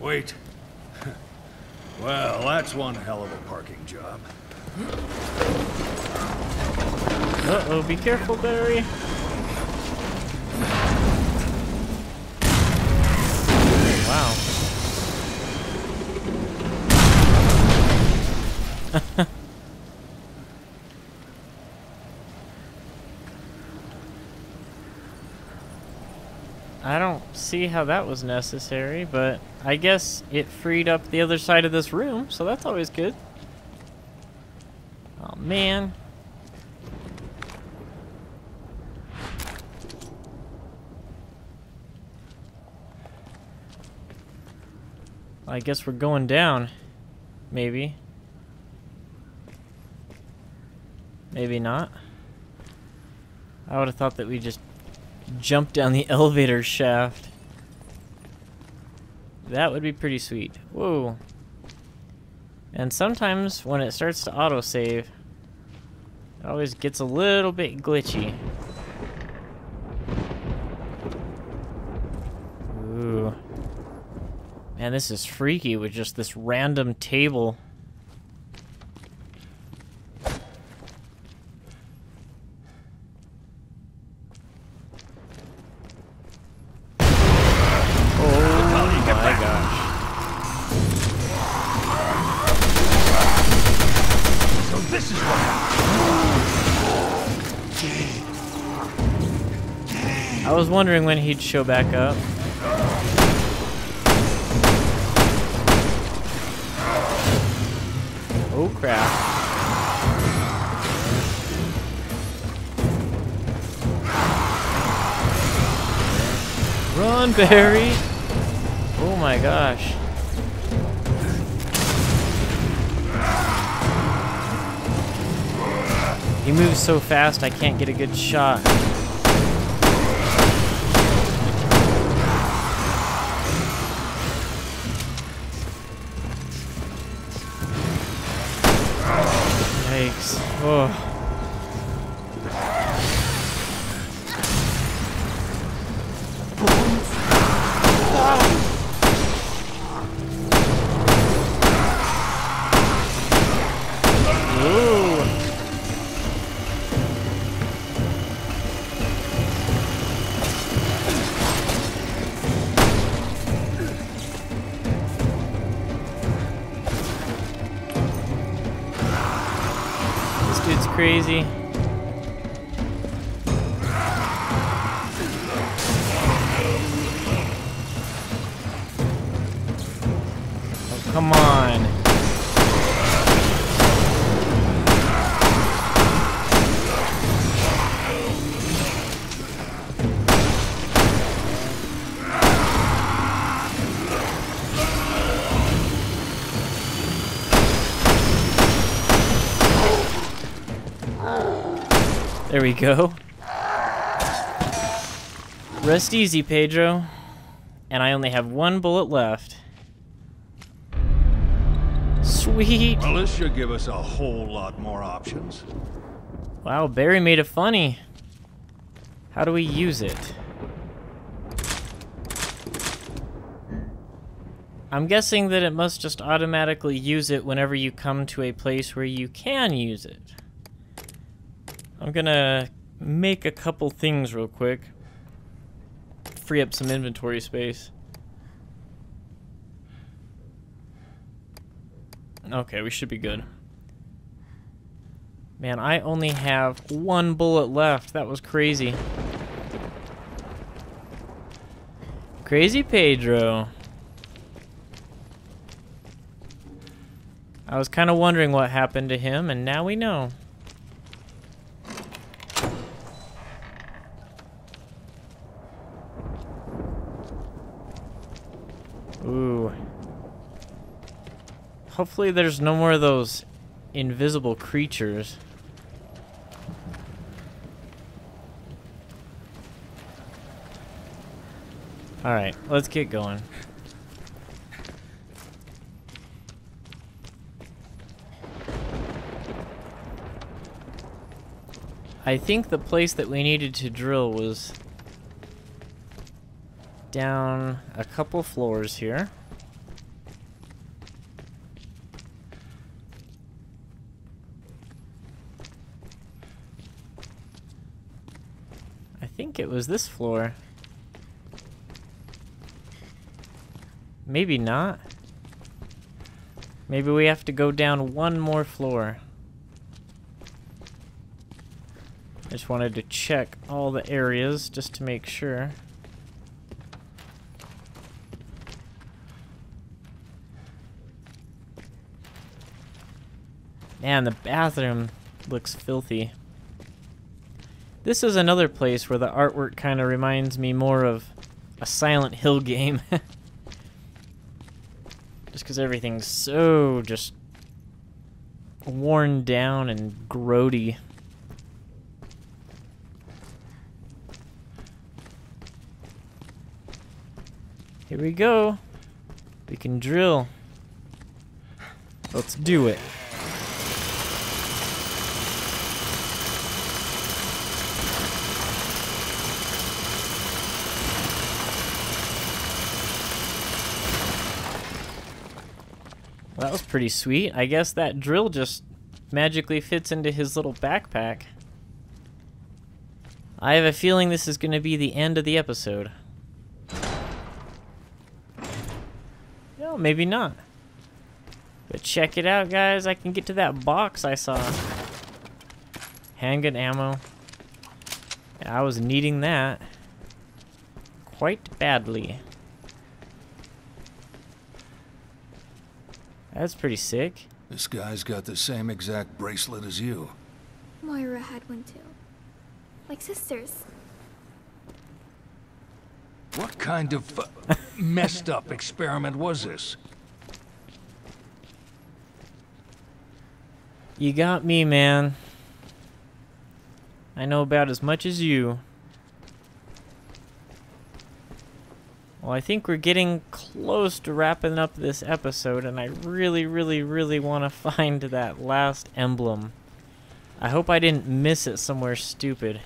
Wait. well, that's one hell of a parking job. Uh-oh, be careful, Barry. Wow. I don't see how that was necessary, but I guess it freed up the other side of this room, so that's always good. Oh man. I guess we're going down. Maybe. Maybe not. I would have thought that we just jumped down the elevator shaft. That would be pretty sweet. Whoa. And sometimes when it starts to autosave, it always gets a little bit glitchy. Ooh. Man, this is freaky with just this random table. Was wondering when he'd show back up. Oh crap. Run, Barry! Oh my gosh. He moves so fast I can't get a good shot. Yikes. Oh. Come on. There we go. Rest easy, Pedro. And I only have one bullet left. Sweet. Well, this should give us a whole lot more options. Wow, Barry made it funny. How do we use it? I'm guessing that it must just automatically use it whenever you come to a place where you can use it. I'm gonna make a couple things real quick. Free up some inventory space. Okay, we should be good. Man, I only have one bullet left. That was crazy. Crazy Pedro. I was kind of wondering what happened to him, and now we know. Ooh. Hopefully there's no more of those invisible creatures. Alright, let's get going. I think the place that we needed to drill was down a couple floors here. think it was this floor. Maybe not. Maybe we have to go down one more floor. I just wanted to check all the areas just to make sure. Man, the bathroom looks filthy. This is another place where the artwork kind of reminds me more of a Silent Hill game. just because everything's so just worn down and grody. Here we go. We can drill. Let's do it. Well, that was pretty sweet. I guess that drill just magically fits into his little backpack. I have a feeling this is going to be the end of the episode. No, maybe not. But check it out, guys. I can get to that box I saw. Handgun ammo. I was needing that. Quite badly. That's pretty sick. This guy's got the same exact bracelet as you. Moira had one too. Like sisters. What kind of messed up experiment was this? You got me, man. I know about as much as you. Well, I think we're getting close to wrapping up this episode, and I really, really, really want to find that last emblem. I hope I didn't miss it somewhere stupid.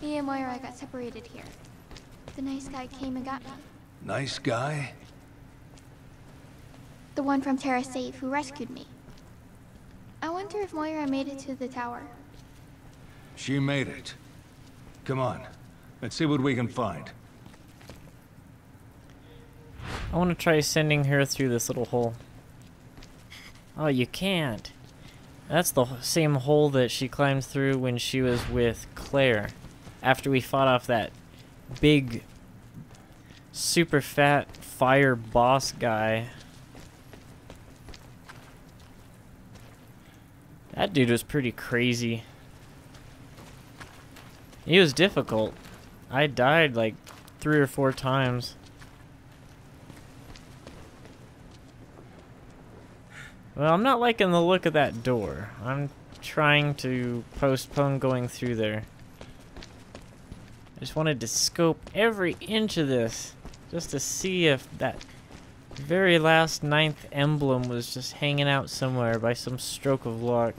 Me and Moira got separated here. The nice guy came and got me. Nice guy? The one from TerraSave who rescued me. I wonder if Moira made it to the tower. She made it. Come on. Let's see what we can find. I want to try sending her through this little hole. Oh, you can't. That's the same hole that she climbed through when she was with Claire. After we fought off that big, super fat fire boss guy. That dude was pretty crazy. He was difficult. I died like three or four times. Well, I'm not liking the look of that door. I'm trying to postpone going through there. I just wanted to scope every inch of this just to see if that very last ninth emblem was just hanging out somewhere by some stroke of luck.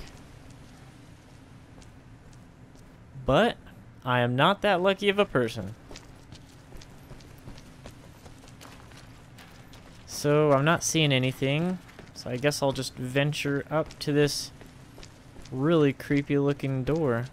But I am not that lucky of a person. So I'm not seeing anything. So I guess I'll just venture up to this really creepy looking door.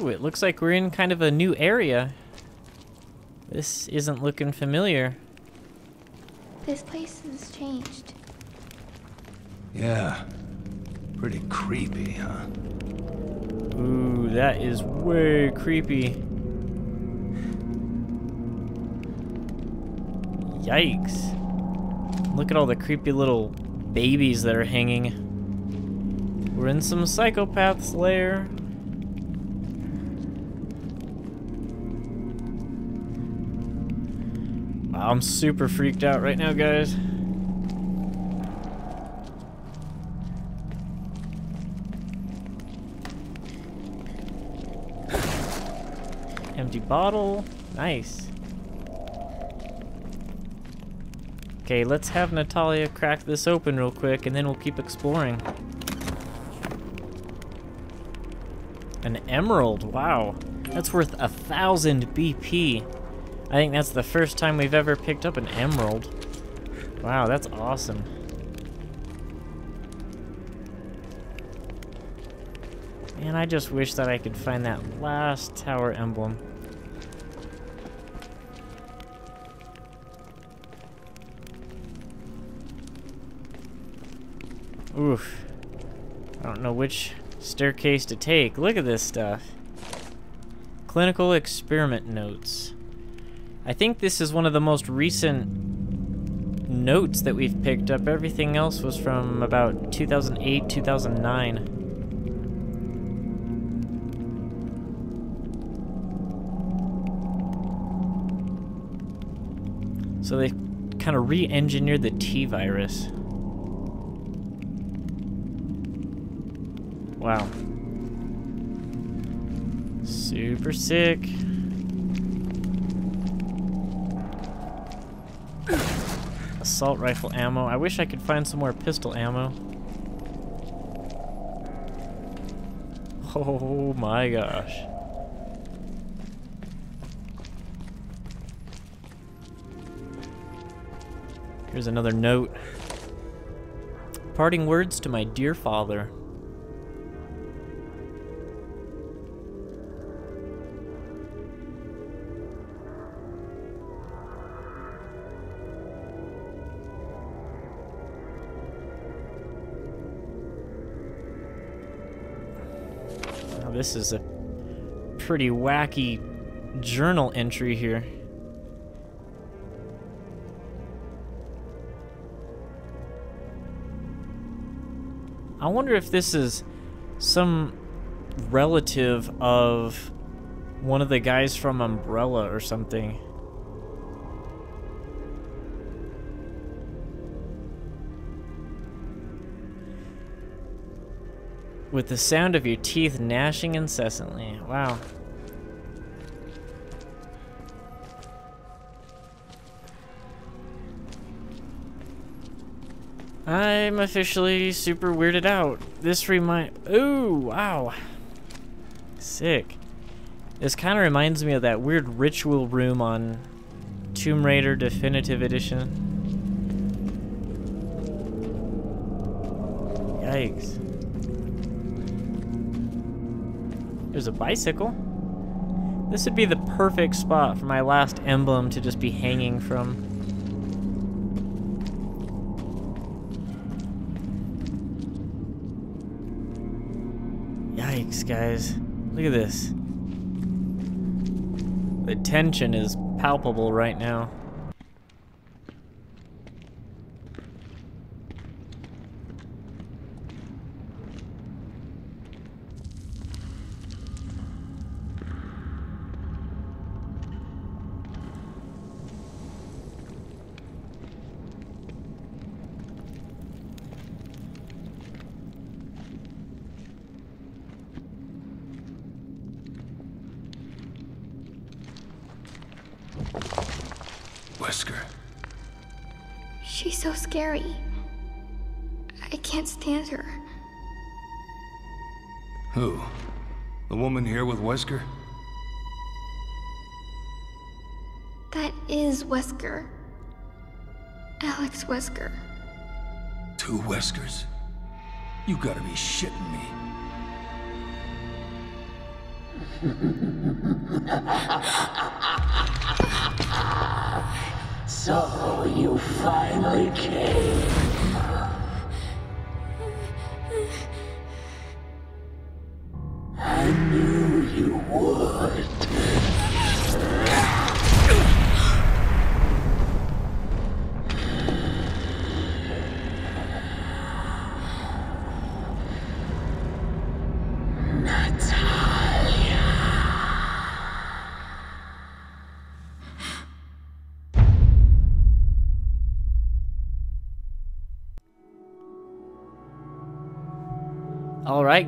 Ooh, it looks like we're in kind of a new area. This isn't looking familiar. This place has changed. Yeah. Pretty creepy, huh? Ooh, that is way creepy. Yikes. Look at all the creepy little babies that are hanging. We're in some psychopath's lair. I'm super freaked out right now, guys. Empty bottle. Nice. Okay, let's have Natalia crack this open real quick, and then we'll keep exploring. An emerald, wow. That's worth a thousand BP. I think that's the first time we've ever picked up an emerald. Wow, that's awesome. Man, I just wish that I could find that last tower emblem. Oof. I don't know which staircase to take. Look at this stuff. Clinical experiment notes. I think this is one of the most recent notes that we've picked up. Everything else was from about 2008, 2009. So they kind of re-engineered the T-virus. Wow. Super sick. Assault rifle ammo. I wish I could find some more pistol ammo. Oh my gosh. Here's another note. Parting words to my dear father. This is a pretty wacky journal entry here. I wonder if this is some relative of one of the guys from Umbrella or something. With the sound of your teeth gnashing incessantly. Wow. I'm officially super weirded out. This remind- Ooh, wow. Sick. This kind of reminds me of that weird ritual room on Tomb Raider Definitive Edition. Yikes. There's a bicycle. This would be the perfect spot for my last emblem to just be hanging from. Yikes, guys. Look at this. The tension is palpable right now. Can't stand her. Who? The woman here with Wesker? That is Wesker. Alex Wesker. Two Weskers? You gotta be shitting me. So you finally came. I knew you would.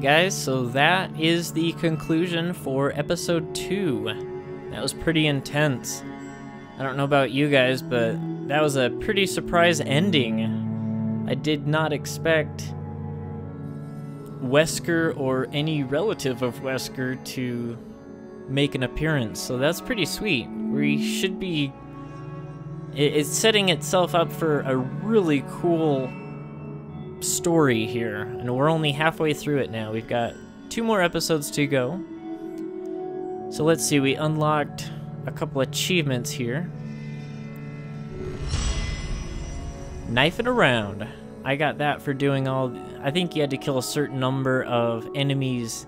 Guys, so that is the conclusion for episode 2. That was pretty intense. I don't know about you guys, but that was a pretty surprise ending. I did not expect Wesker or any relative of Wesker to make an appearance, so that's pretty sweet. We should be. It's setting itself up for a really cool story here, and we're only halfway through it now. We've got two more episodes to go. So let's see, we unlocked a couple achievements here. Knifing around. I got that for doing all. I think you had to kill a certain number of enemies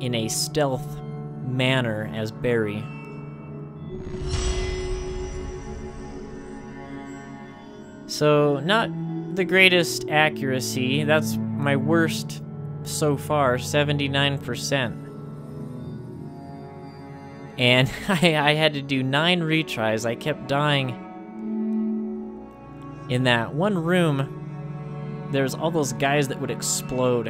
in a stealth manner as Barry. So, not the greatest accuracy. That's my worst so far, 79%. And I, I had to do nine retries. I kept dying. In that one room, there's all those guys that would explode.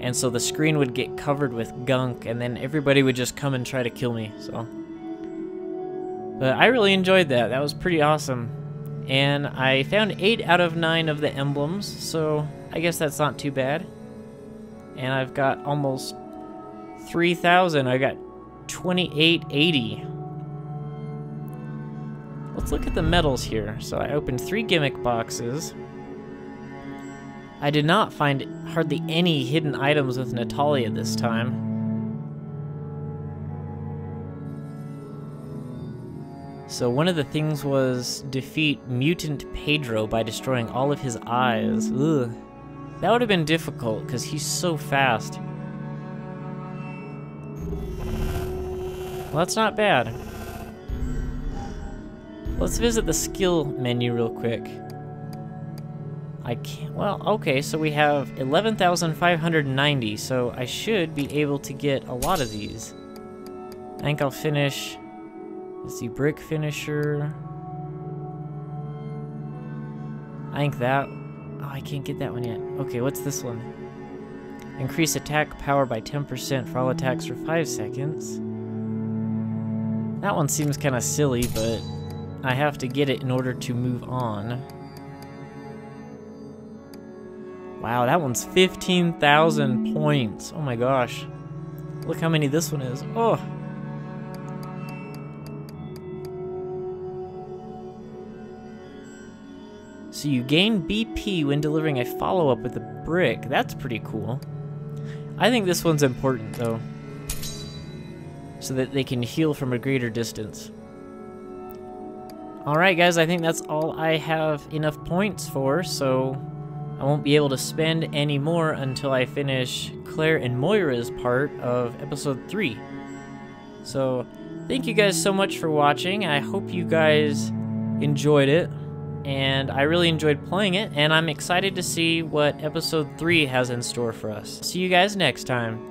And so the screen would get covered with gunk, and then everybody would just come and try to kill me, so. But I really enjoyed that. That was pretty awesome. And I found 8 out of 9 of the emblems, so I guess that's not too bad. And I've got almost 3,000. I got 2880. Let's look at the medals here. So I opened three gimmick boxes. I did not find hardly any hidden items with Natalia this time. So one of the things was defeat Mutant Pedro by destroying all of his eyes. Ugh. That would have been difficult, because he's so fast. Well, that's not bad. Let's visit the skill menu real quick. I can't, well, okay, so we have 11,590, so I should be able to get a lot of these. I think I'll finish, let's see, brick finisher. I think that, oh, I can't get that one yet. Okay, what's this one? Increase attack power by 10% for all attacks for 5 seconds. That one seems kind of silly, but I have to get it in order to move on. Wow, that one's 15,000 points. Oh my gosh. Look how many this one is. Oh. So you gain BP when delivering a follow-up with a brick. That's pretty cool. I think this one's important, though. So that they can heal from a greater distance. Alright guys, I think that's all I have enough points for, so I won't be able to spend any more until I finish Claire and Moira's part of episode 3. So, thank you guys so much for watching. I hope you guys enjoyed it, and I really enjoyed playing it, and I'm excited to see what episode 3 has in store for us. See you guys next time.